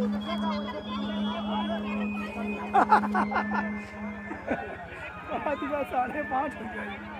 साढ़े पाँच हो गया।